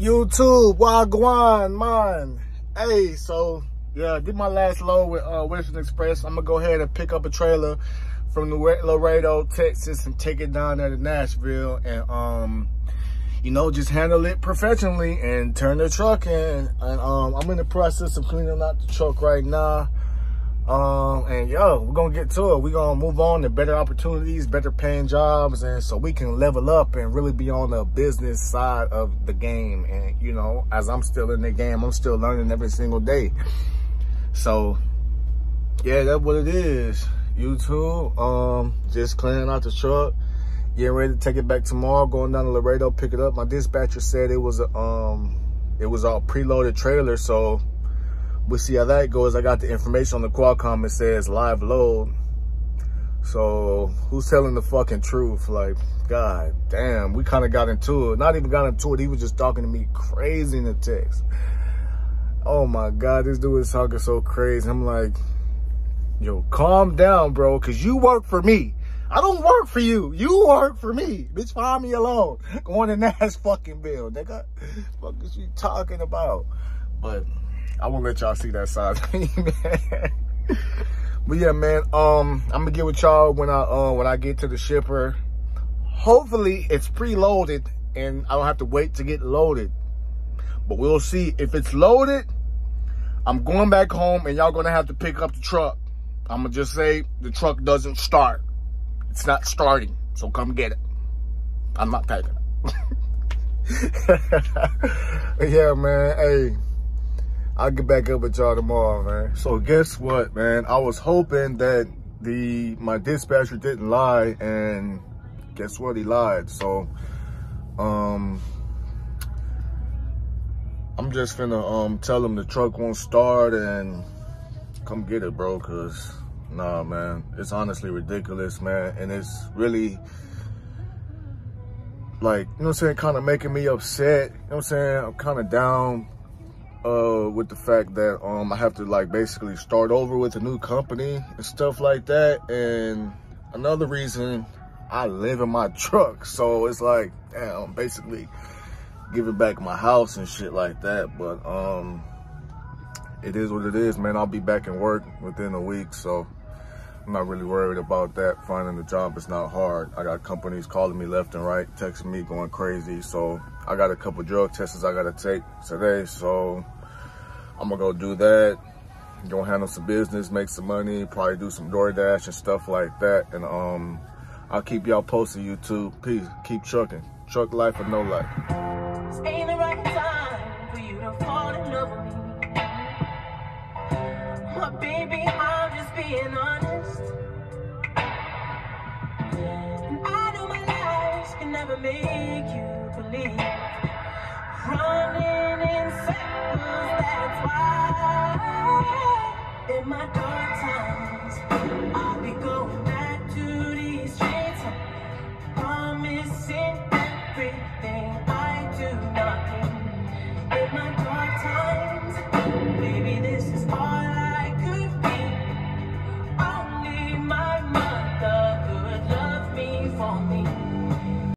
YouTube, Wagwan, man. Hey, so yeah, did my last load with uh, Western Express. I'm gonna go ahead and pick up a trailer from Laredo, Texas, and take it down there to Nashville, and um, you know, just handle it professionally and turn the truck in. And um, I'm in the process of cleaning out the truck right now. Um, and yo, we're gonna get to it. We're gonna move on to better opportunities, better paying jobs, and so we can level up and really be on the business side of the game. And you know, as I'm still in the game, I'm still learning every single day. So yeah, that's what it is. YouTube, um, just cleaning out the truck, getting ready to take it back tomorrow, going down to Laredo, pick it up. My dispatcher said it was a um it was all preloaded trailer, so we'll see how that goes. I got the information on the Qualcomm. It says live load. So who's telling the fucking truth? Like, God damn, we kind of got into it. Not even got into it. He was just talking to me crazy in the text. Oh my God, this dude is talking so crazy. I'm like, yo, calm down, bro, because you work for me. I don't work for you. You work for me. Bitch, find me alone. Going to Nash fucking bill, nigga. What is you talking about? But I won't let y'all see that man. But yeah, man, um, I'm gonna get with y'all when I uh when I get to the shipper. Hopefully it's preloaded and I don't have to wait to get loaded. But we'll see. If it's loaded, I'm going back home and y'all gonna have to pick up the truck. I'm gonna just say the truck doesn't start. It's not starting, so come get it. I'm not taking it. yeah, man, hey. I'll get back up with y'all tomorrow, man. So guess what, man? I was hoping that the my dispatcher didn't lie, and guess what? He lied. So, um, I'm just finna um tell him the truck won't start and come get it, bro. Cause nah, man, it's honestly ridiculous, man, and it's really like you know what I'm saying, kind of making me upset. You know what I'm saying? I'm kind of down uh, with the fact that um, I have to like basically start over with a new company and stuff like that. And another reason I live in my truck. So it's like, damn, I'm basically giving back my house and shit like that. But um, it is what it is, man. I'll be back in work within a week. So I'm not really worried about that. Finding a job is not hard. I got companies calling me left and right, texting me, going crazy. So I got a couple drug tests I got to take today. So I'm to go do that. Go handle some business, make some money, probably do some DoorDash and stuff like that. And um, I'll keep y'all posted, YouTube. Peace. Keep trucking. Truck life or no life. The right time everything.